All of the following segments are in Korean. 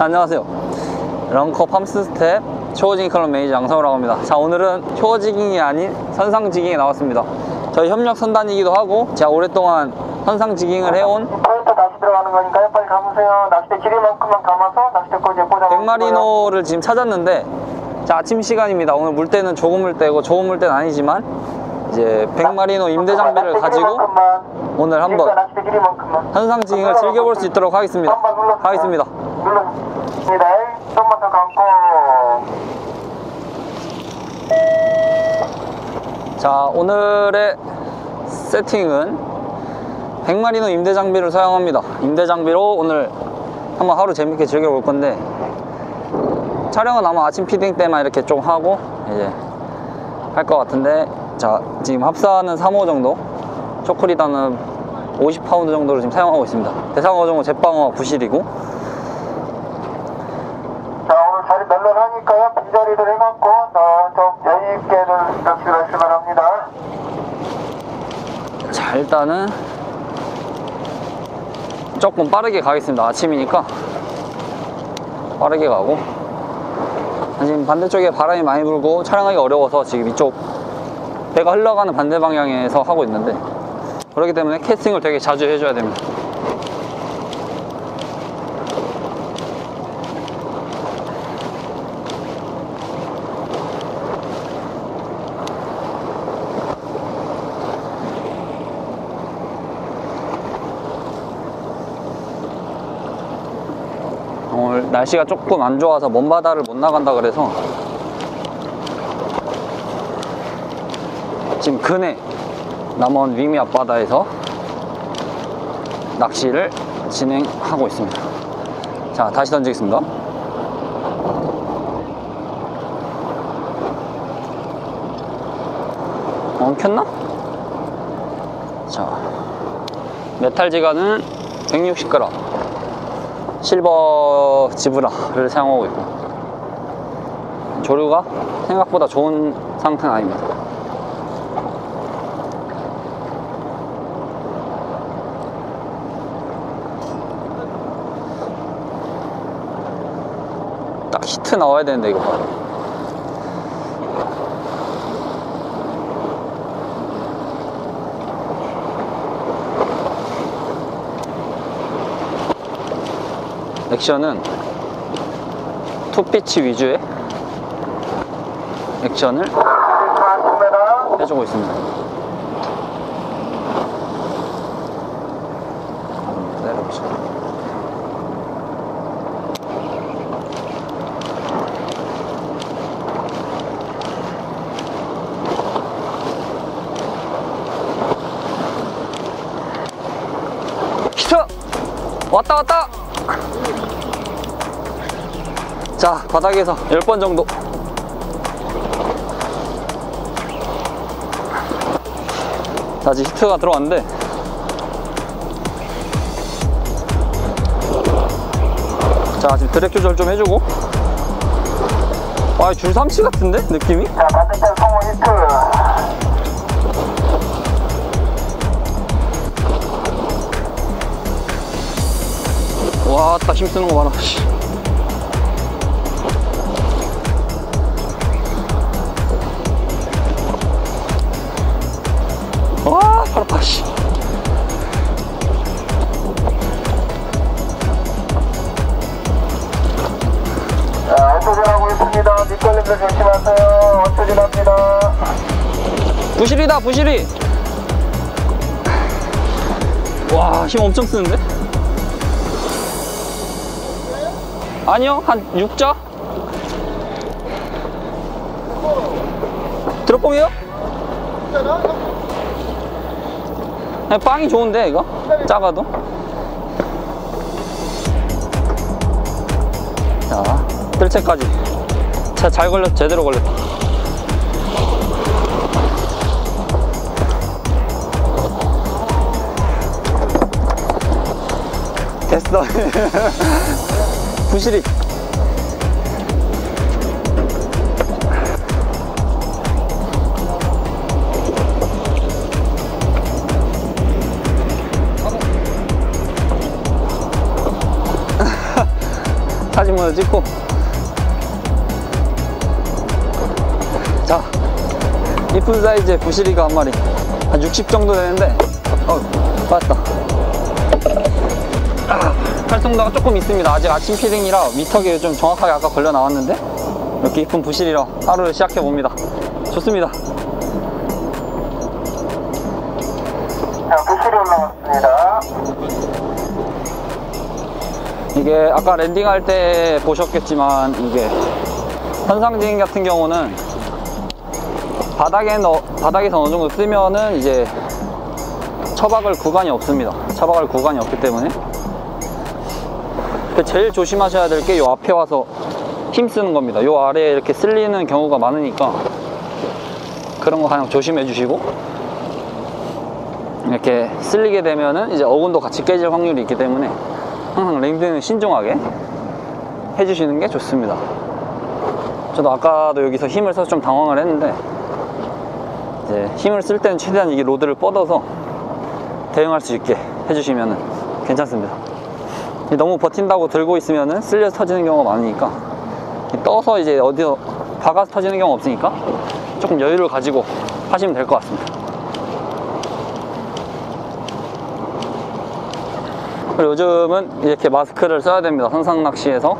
안녕하세요. 런커 팜스 스텝 shore jigging 클럽 매니저 양성우라고 합니다. 자, 오늘은 shore jigging이 아닌 선상 jigging에 나왔습니다. 저희 협력 선단이기도 하고, 제가 오랫동안 선상 jigging을 해온 포인트 다시 들어가는 거니까요. 빨리 감으세요. 낚싯대 길이만큼만 감아서 낚싯대 꽂아 꽂아. 백마린호를 지금 찾았는데, 자, 아침 시간입니다. 오늘 물때는 조금 물때고, 좋은 물때는 아니지만, 이제 백마린호 임대 장비를 가지고 오늘 한번. 선상지깅을 즐겨볼 수 있도록 하겠습니다. 하겠습니다. 눌러줍니다. 좀만 더 감고. 자 오늘의 세팅은 백마리노 임대 장비를 사용합니다 임대 장비로 오늘 한번 하루 재밌게 즐겨볼 건데 촬영은 아마 아침 피딩 때만 이렇게 좀 하고 이제 할 것 같은데 자 지금 합사는 3호 정도 초콜릿단은 50파운드 정도를 지금 사용하고 있습니다 대상어 정도 제빵어 부실이고 자 오늘 자리 널널 하니까요. 빈자리를 해갖고 자좀 여유 있게 낚시를 하시기 바랍니다. 자 일단은 조금 빠르게 가겠습니다 아침이니까 빠르게 가고 지금 반대쪽에 바람이 많이 불고 촬영하기 어려워서 지금 이쪽 배가 흘러가는 반대 방향에서 하고 있는데 그렇기 때문에 캐스팅을 되게 자주 해줘야 됩니다 오늘 날씨가 조금 안 좋아서 먼 바다를 못 나간다 그래서 지금 근해 남원 위미 앞바다에서 낚시를 진행하고 있습니다. 자, 다시 던지겠습니다. 어, 켰나? 자, metal jig는 160g. silver zebra를 사용하고 있고. 조류가 생각보다 좋은 상태는 아닙니다. 딱 히트 나와야 되는데 이거 액션은 투피치 위주의 액션을. 해주고 있습니다. 왔다 왔다! 자 바닥에서 10번 정도 다시 히트가 들어왔는데 자 지금 드랙 조절 좀 해주고 아 줄 삼치 같은데 느낌이? 자 반대편 성우 히트. 와딱 힘쓰는 거 봐라 씨. 와 있습니다. 밑걸림들 조심하세요. 어초진합니다. 부실이다 부실이 와 힘 엄청 쓰는데 아니요 한 6자? 드롭봉이요? 빵이 좋은데 이거? 작아도? 자 뜰채까지. 자, 잘 걸렸 제대로 걸렸다. 됐어 부실이. 사진 먼저 찍고. 자 이쁜 사이즈의 부시리가 한 마리. 한 60 정도 되는데. 어 맞다. 아, 활성도가 조금 있습니다 아직 아침 피딩이라 미터기에 좀 정확하게 아까 걸려 나왔는데 이렇게 이쁜 부시리로 하루를 시작해 봅니다 좋습니다 자, 부실이 올라왔습니다. 이게 아까 랜딩할 때 보셨겠지만 이게 현상진 같은 경우는 바닥에 넣, 바닥에서 어느 정도 쓰면은 이제 처박을 구간이 없습니다. 처박을 구간이 없기 때문에 그 제일 조심하셔야 될게이 앞에 와서 힘 쓰는 겁니다. 이 아래에 이렇게 쓸리는 경우가 많으니까 그런 거 그냥 조심해 주시고 이렇게 쓸리게 되면은 이제 어근도 같이 깨질 확률이 있기 때문에 항상 랜딩은 신중하게 해주시는 게 좋습니다. 저도 아까도 여기서 힘을 써서 좀 당황을 했는데 이제 힘을 쓸 때는 최대한 이게 로드를 뻗어서 대응할 수 있게 해주시면 괜찮습니다. 너무 버틴다고 들고 있으면 쓸려서 터지는 경우가 많으니까 떠서 이제 어디서 박아서 터지는 경우가 없으니까 조금 여유를 가지고 하시면 될 것 같습니다. 그리고 요즘은 이렇게 마스크를 써야 됩니다. 선상 낚시에서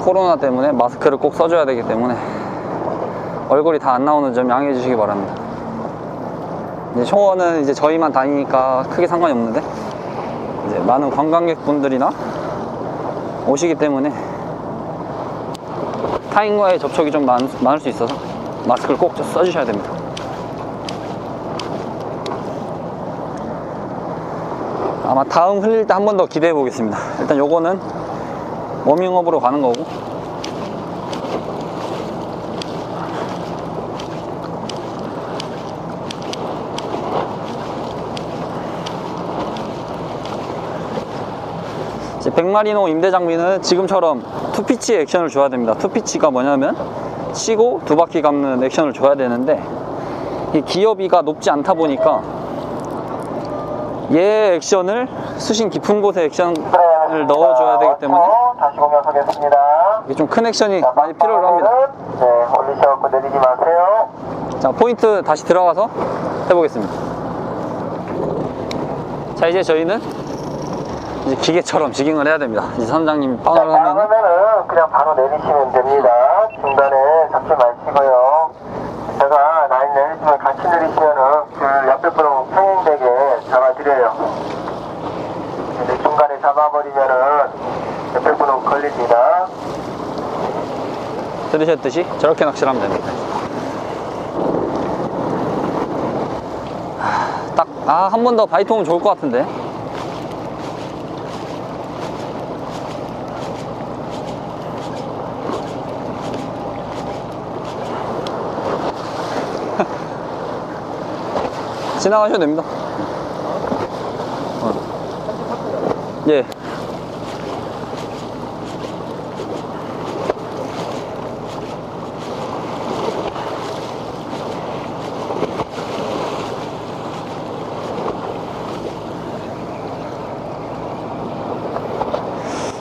코로나 때문에 마스크를 꼭 써줘야 되기 때문에 얼굴이 다 안 나오는 점 양해해 주시기 바랍니다. 이제 쇼어는 이제 저희만 다니니까 크게 상관이 없는데 많은 관광객분들이나 오시기 때문에 타인과의 접촉이 좀 많, 많을 수 있어서 마스크를 꼭 써주셔야 됩니다. 아마 다음 흘릴 때 한 번 더 기대해 보겠습니다. 일단 요거는 워밍업으로 가는 거고. 백마리노 임대 장비는 지금처럼 투피치 액션을 줘야 됩니다. 투피치가 뭐냐면 치고 두 바퀴 감는 액션을 줘야 되는데 이 기어비가 높지 않다 보니까 얘 액션을 수심 깊은 곳에 액션을 넣어줘야 되기 때문에 다시 공격하겠습니다. 이게 좀 큰 액션이 자, 많이 필요를 합니다. 네, 올리셔갖고 내리지 마세요. 자, 포인트 다시 들어가서 해보겠습니다. 자, 이제 저희는 이제 기계처럼 지깅을 해야 됩니다. 이제 선장님이 자, 빵을 하면 나가면은 그냥 바로 내리시면 됩니다. 중간에 잡지 마시고요. 제가 라인 내리시면 같이 내리시면은 그 옆에 분은 평행되게 잡아드려요. 근데 중간에 잡아버리면은 옆에 분은 걸립니다. 들으셨듯이 저렇게 낚시를 하면 됩니다. 하, 딱, 아, 한 번 더 바이트 오면 좋을 것 같은데. 지나가셔도 됩니다. 어. 예.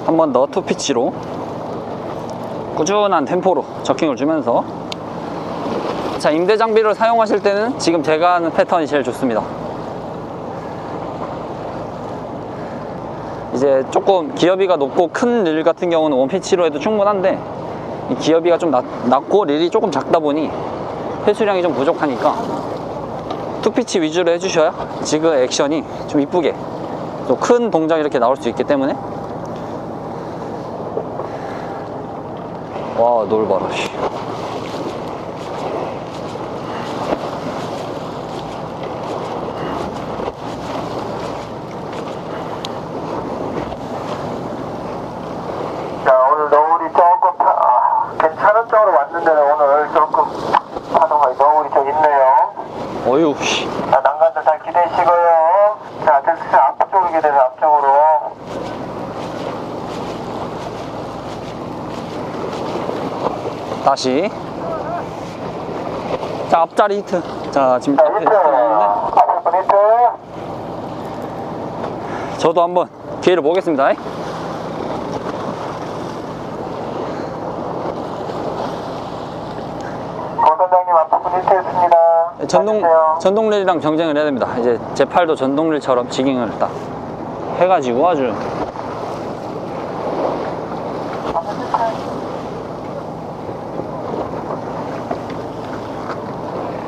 한 번 더 투피치로 꾸준한 템포로 저킹을 주면서 자 임대 장비를 사용하실 때는 지금 제가 하는 패턴이 제일 좋습니다. 이제 조금 기어비가 높고 큰 릴 같은 경우는 원피치로 해도 충분한데 이 기어비가 좀 낮, 낮고 릴이 조금 작다 보니 회수량이 좀 부족하니까 투피치 위주로 해주셔야 지금 액션이 좀 이쁘게 또 큰 동작이 이렇게 나올 수 있기 때문에. 와, 놀 봐라, 다시. 자 앞자리 히트. 자 지금 자, 히트. 히트 저도 한번 기회를 보겠습니다. 네, 전동, 전동릴이랑 경쟁을 해야 됩니다. 이제 제 팔도 전동릴처럼 jigging을 딱 해가지고 아주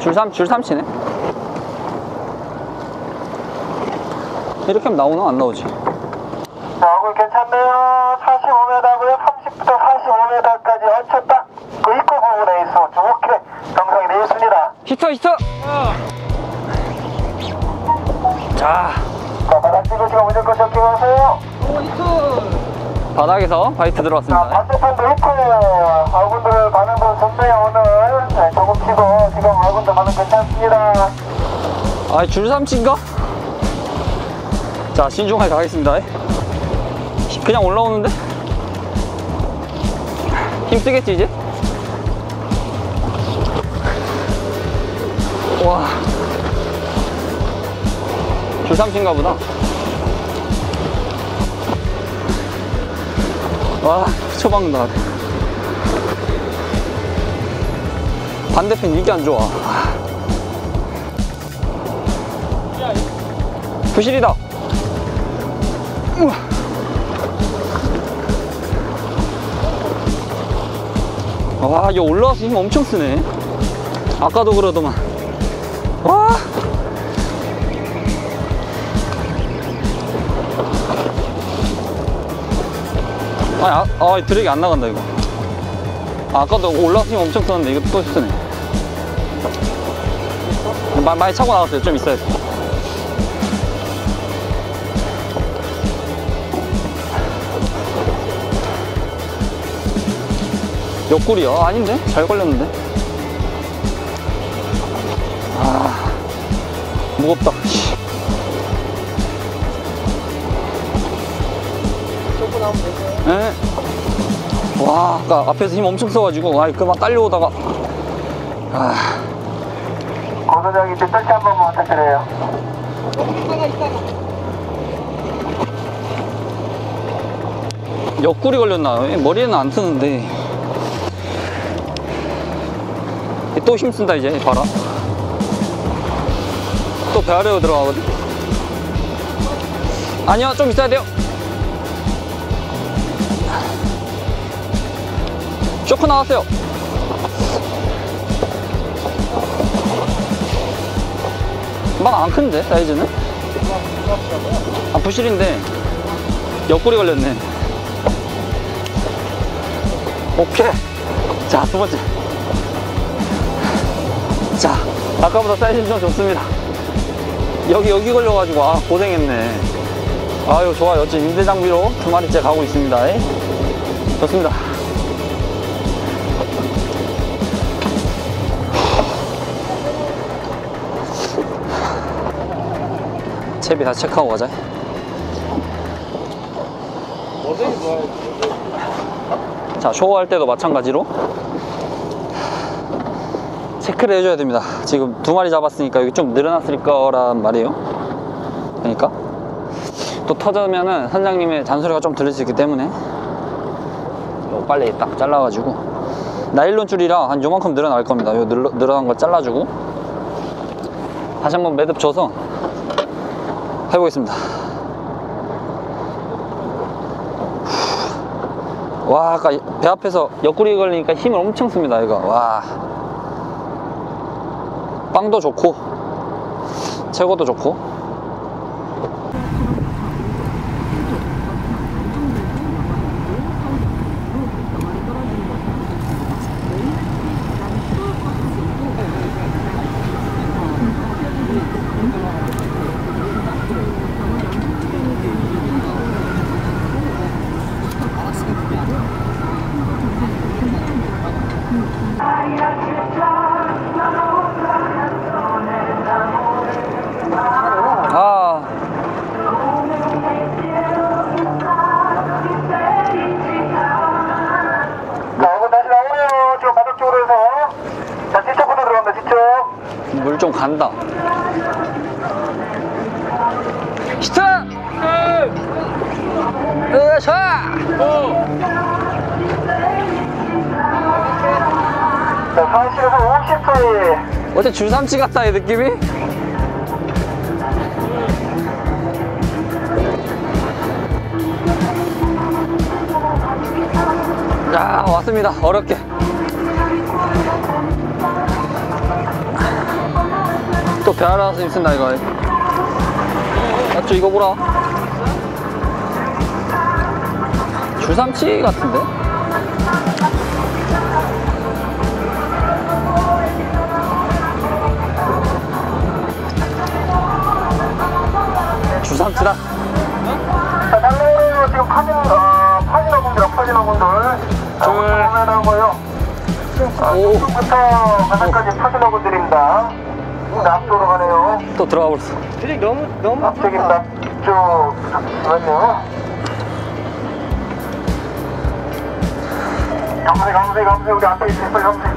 줄삼 줄삼 치네. 이렇게 하면 나오나 안 나오지? 자, 얼굴 괜찮네요. 45m고요. 30부터 45m까지 얹혔다. 그 입구 부분에 있어 좋게 정상이 되어 있습니다. 히터 히터. 자 자, 바닥 찍으시고 무조건 적중하세요. 바닥에서 바이트 자, 들어왔습니다. 반대편도 있고, 얼굴들 반응도 좋네요, 오늘. 네, 조금 치고, 지금 얼굴도 반응 괜찮습니다. 아 줄삼치인가? 자 신중하게 가겠습니다. 그냥 올라오는데? 힘 쓰겠지 이제? 와 줄삼치인가 보다. 와 처박는다. 반대편 이게 안 좋아. 부실이다. 와, 이거 올라와서 힘 엄청 쓰네. 아까도 그러더만. 와. 아니, 아, 아, 드랙이 안 나간다, 이거. 아, 아까도 올라와서 힘 엄청 썼는데, 이거 또 쓰네. 마- 많이 차고 나왔어요. 좀 있어야 돼. 옆구리야? 아닌데? 잘 걸렸는데? 아, 무겁다. 씨. 네. 와, 아까 앞에서 힘 엄청 써가지고, 아, 그만 딸려오다가. 아, 고소장이 뒷떨치한 번만 부탁드려요. 옆구리 걸렸나? 머리에는 안 트는데. 또 힘쓴다, 이제. 봐라. 또 배 아래로 들어가거든? 아니요, 좀 있어야 돼요. 쇼크 나왔어요. 막안 큰데, 사이즈는? 아, 부실인데. 옆구리 걸렸네. 오케이. 자, 두 번째. 자, 아까보다 사이즈 좀 좋습니다. 여기, 여기 걸려가지고, 아, 고생했네. 아유, 좋아요. 어째 임대 장비로 두 마리째 가고 있습니다. 에? 좋습니다. 채비 다 체크하고 가자. 자, 쇼할 때도 마찬가지로 체크를 해줘야 됩니다. 지금 두 마리 잡았으니까 여기 좀 늘어났을 거란 말이에요. 그러니까 또 터지면은 선장님의 잔소리가 좀 들릴 수 있기 때문에 요 빨리 딱 잘라가지고 나일론 줄이라 한 요만큼 늘어날 겁니다. 요 늘어, 늘어난 걸 잘라주고 다시 한번 매듭 줘서 해보겠습니다. 와, 아까 배 앞에서 옆구리 걸리니까 힘을 엄청 씁니다, 이거. 와. 빵도 좋고, 최고도 좋고. 간다. 히트! 으쌰! 자, 40에서 50 사이. 어째 줄삼치 같다 이 느낌이? 자 왔습니다 어렵게 또 배하라 선생님 쓴다 이거 맞죠 이거 보라 줄삼치 같은데? 줄삼치다 자, 달래로 지금 파진, 어, 파진어 분들, 파진어 분들. 둘. 보면하고요. 오. 부터 바닥까지 파진어 분들입니다. 이제 앞쪽으로 가네요. 또 들어가 버렸어 그냥 너무 너무 앞쪽입니다. 쭉, 잠시만요. 감세, 감세, 감세. 우리 앞에 있어요, 감세.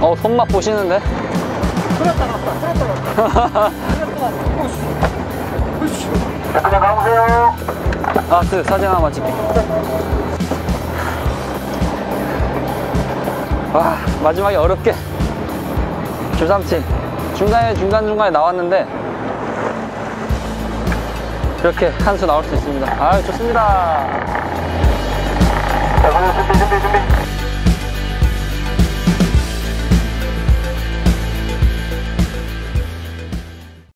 어 손맛 보시는데? 자, 그냥 가보세요. 아, 그 사진 하나만 찍게. 와, 마지막에 어렵게 줄삼치 중간에 중간중간에 나왔는데 이렇게 한 수 나올 수 있습니다. 아, 좋습니다.